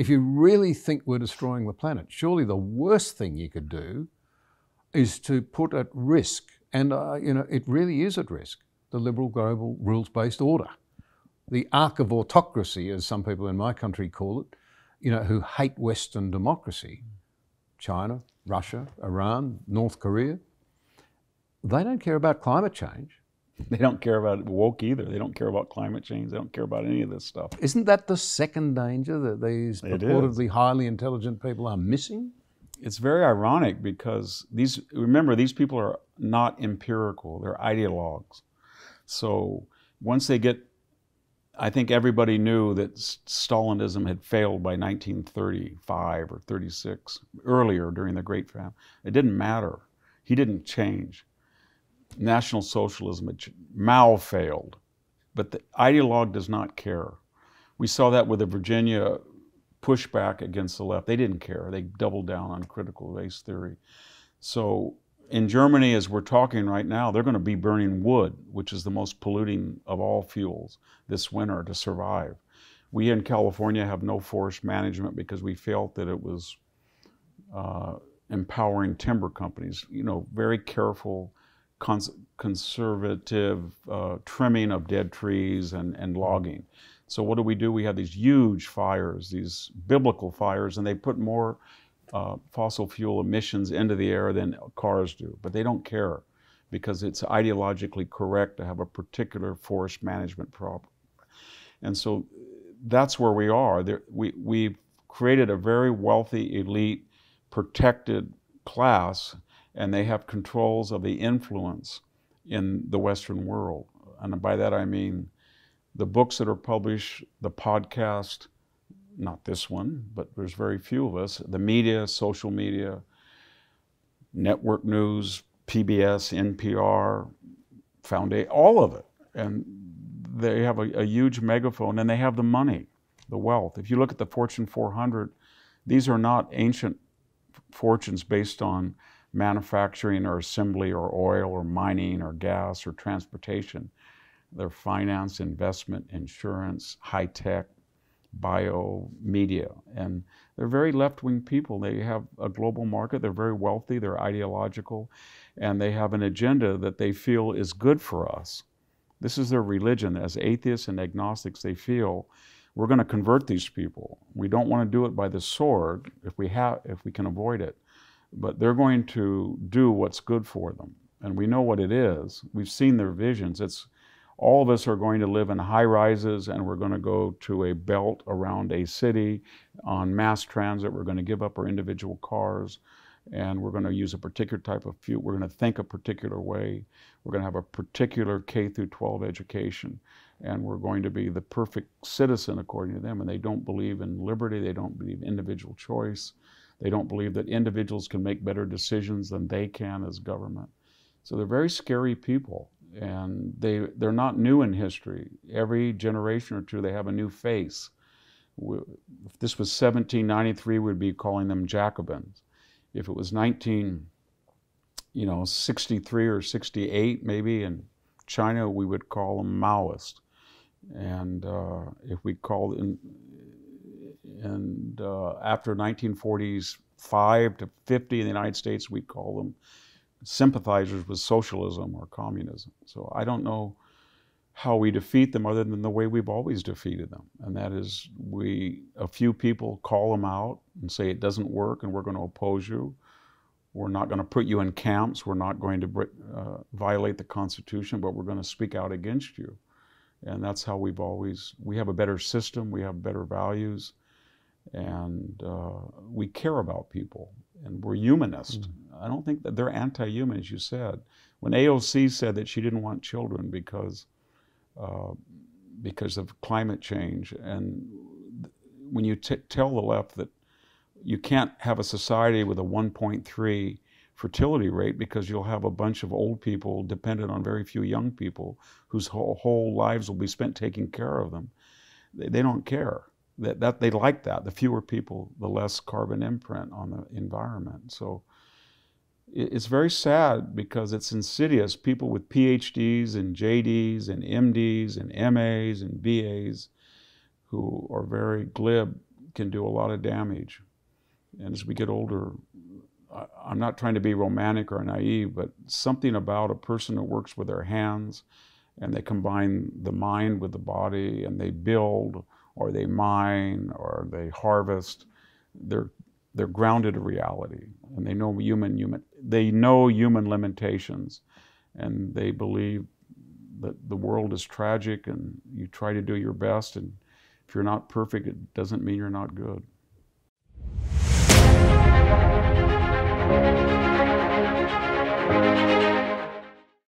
If you really think we're destroying the planet, surely the worst thing you could do is to put at risk, and uh, you know it really is at risk, the liberal global rules-based order, the arc of autocracy, as some people in my country call it, you know, who hate Western democracy, China, Russia, Iran, North Korea. They don't care about climate change. They don't care about woke either. They don't care about climate change. They don't care about any of this stuff. Isn't that the second danger that these purportedly highly intelligent people are missing? It's very ironic because these remember these people are not empirical. They're ideologues. So once they get I think everybody knew that Stalinism had failed by 1935 or 36, earlier during the Great Famine. It didn't matter. He didn't change. National Socialism, Mao failed, but the ideologue does not care. We saw that with the Virginia pushback against the left. They didn't care. They doubled down on critical race theory. So in Germany, as we're talking right now, they're going to be burning wood, which is the most polluting of all fuels this winter to survive. We in California have no forest management because we felt that it was uh, empowering timber companies. You know, very careful, cons conservative uh, trimming of dead trees and, and logging. So what do we do? We have these huge fires, these biblical fires, and they put more uh, fossil fuel emissions into the air than cars do, but they don't care because it's ideologically correct to have a particular forest management problem. And so that's where we are. There, we, we've created a very wealthy, elite, protected class, and they have controls of the influence in the Western world. And by that I mean the books that are published, the podcast, not this one, but there's very few of us, the media, social media, network news, PBS, NPR, Foundation, all of it. And they have a, a, huge megaphone and they have the money, the wealth. If you look at the Fortune 400, these are not ancient fortunes based on manufacturing or assembly or oil or mining or gas or transportation. They're finance, investment, insurance, high tech, bio media. And they're very left wing people. They have a global market, they're very wealthy, they're ideological, and they have an agenda that they feel is good for us. This is their religion. As atheists and agnostics, they feel we're going to convert these people. We don't want to do it by the sword if we have if we can avoid it. But they're going to do what's good for them. And we know what it is. We've seen their visions. It's all of us are going to live in high rises and we're going to go to a belt around a city on mass transit. We're going to give up our individual cars and we're going to use a particular type of fuel. We're going to think a particular way. We're going to have a particular K through 12 education and we're going to be the perfect citizen according to them. And they don't believe in liberty. They don't believe in individual choice. They don't believe that individuals can make better decisions than they can as government. So they're very scary people and they they're not new in history. Every generation or two, they have a new face. If this was 1793, we'd be calling them Jacobins. If it was 19, you know, 63 or 68, maybe in China, we would call them Maoist. And uh, if we called in, and uh, after 1940s, five to 50 in the United States, we'd call them sympathizers with socialism or communism. So I don't know how we defeat them other than the way we've always defeated them. And that is we, a few people call them out and say it doesn't work and we're going to oppose you. We're not going to put you in camps. We're not going to uh, violate the Constitution, but we're going to speak out against you. And that's how we've always, we have a better system, we have better values, and uh, we care about people and we're humanist. Mm-hmm. I don't think that they're anti-human, as you said. When AOC said that she didn't want children because uh, because of climate change, and when you t- tell the left that you can't have a society with a 1.3 fertility rate because you'll have a bunch of old people dependent on very few young people whose whole, whole lives will be spent taking care of them. They, they don't care that, that they like that. The fewer people, the less carbon imprint on the environment. So it, it's very sad because it's insidious. People with PhDs and JDs and MDs and MAs and BAs who are very glib can do a lot of damage. And as we get older, I, I'm not trying to be romantic or naive, but something about a person who works with their hands and they combine the mind with the body and they build or they mine or they harvest, they're they're grounded in reality and they know human human they know human limitations and they believe that the world is tragic and you try to do your best and if you're not perfect it doesn't mean you're not good